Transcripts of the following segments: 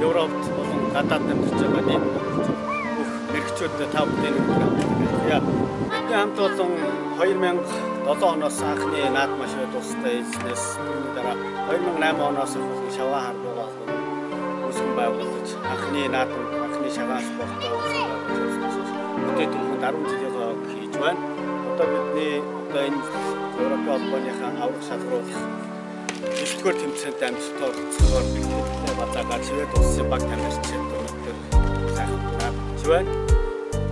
Европт болон гадаад амьдарч байгаа нийт бүх мэрэгчүүд та бүхэн яа. Бидний хамт олон 2007 оноос анхны наад машин тустай эзнес түүний дараа 2008 оноос болон шаваа хардгаа үүсгэн байгуулж анхны наад анхны шаваа спортоо байгуулж өдөрт 10 жилийн хийж байна. Одоо бидний одоо энэ Европын холбооныхаа аврах шалгуулах 9-р тэмцээнд амжилттай цогоор бэлтгэл базаагаар Швед улсын баг тамирчин сайхан хийж байна.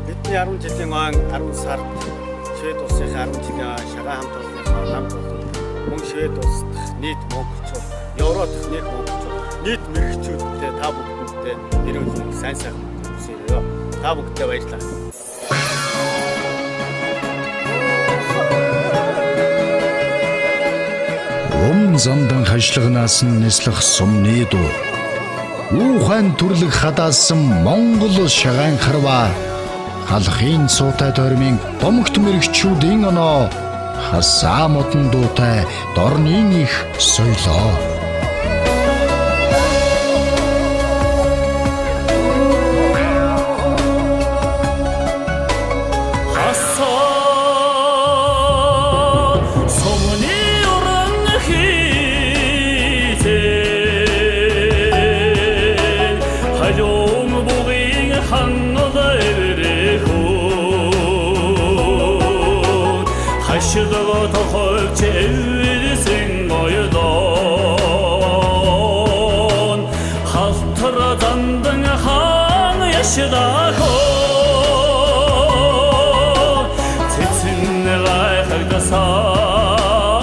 Бидний 10 жилийн он 10 сард Швед улсын 10 жилийн шагаа хамт олонныхоо хамт олон мөн Швед улс нийт монголчууд, Евро дахь нийт монголчууд, нийт мэрэгчүүдтэй та бүхэндээ нэрвэн сайн сайхан хүсье. Та бүхэндээ баярлалаа. Ум замдан хашлагнаас нь нислэх сумны дуу. Уухайн төрлөг хадаасан Монгол шагаан харва. Халахын суутай тойрмын домогт мэрэгчүүдийн оноо хасаа модон дуутай дорны их соёлоо. Хашгаа тохойч эвэрсэн гоёдон Халтар зандан хаан яшдахоо Цэцэн гай хагасаа